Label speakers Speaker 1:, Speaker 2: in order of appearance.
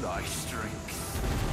Speaker 1: thy strength.